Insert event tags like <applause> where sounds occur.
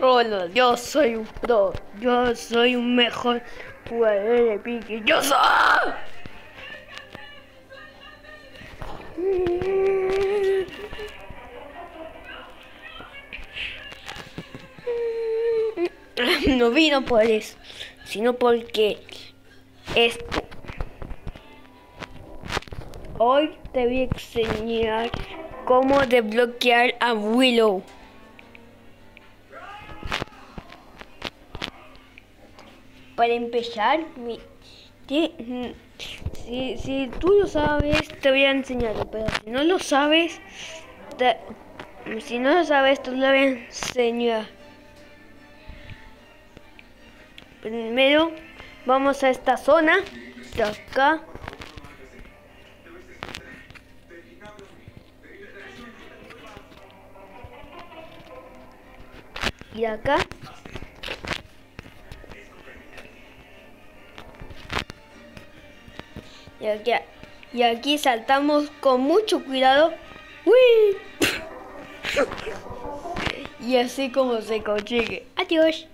Hola, yo soy un pro. Yo soy un mejor jugador de pique. ¡Yo soy! No vino por eso, sino porque esto. Hoy te voy a enseñar cómo desbloquear a Willow. Para empezar, mi, ti- si, si tú lo sabes, te voy a enseñar, pero si no lo sabes, te- si no lo sabes, te lo voy a enseñar. Primero, vamos a esta zona, de acá. Y acá. Y aquí, y aquí saltamos con mucho cuidado. ¡Uy! <laughs> Y así como se consigue. Adiós.